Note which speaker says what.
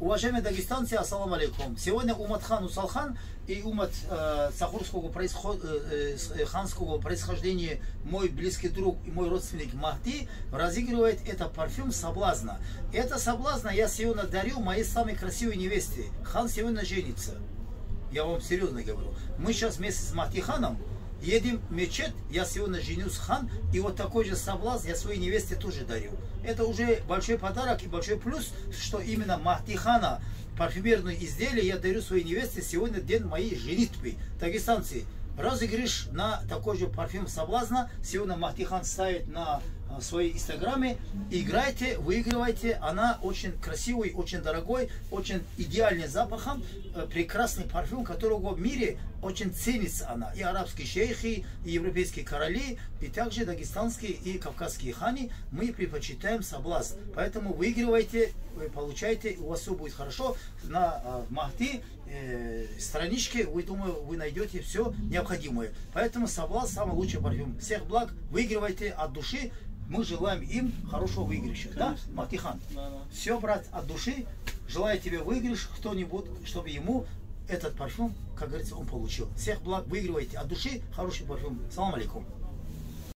Speaker 1: Уважаемые дагестанцы, ассаламу алейкум. Сегодня Уматхан Усалхан и Умат э, Сахурского происход, э, э, ханского происхождения, мой близкий друг и мой родственник Махди, разыгрывает это парфюм Соблазна. Это Соблазна я сегодня дарю моей самой красивой невесте. Хан сегодня женится. Я вам серьезно говорю. Мы сейчас вместе с Махди Ханом едем в мечеть, я сегодня женюсь хан, и вот такой же соблазн я своей невесте тоже дарю. Это уже большой подарок и большой плюс, что именно Махти хана парфюмерные изделия я дарю своей невесте сегодня день моей женитьбы. Дагестанцы, розыгрыш на такой же парфюм соблазна. Сегодня Махтихан ставит на а, своей инстаграме. Играйте, выигрывайте. Она очень красивый, очень дорогой, очень идеальный запахом. Э, прекрасный парфюм, которого в мире очень ценится она. И арабские шейхи, и европейские короли, и также дагестанские и кавказские хани. Мы предпочитаем соблазн. Поэтому выигрывайте, вы получаете, у вас все будет хорошо. На э, Махти э, страничке, вы, думаю, вы найдете все необходимое. Поэтому соблазн самый лучший парфюм. Всех благ, выигрывайте от души. Мы желаем им хорошего выигрыша. Конечно. Да, Махтихан? Да, да. Все, брат, от души. Желаю тебе выигрыш, кто-нибудь, чтобы ему этот парфюм, как говорится, он получил. Всех благ, выигрывайте от души хороший парфюм. Салам алейкум.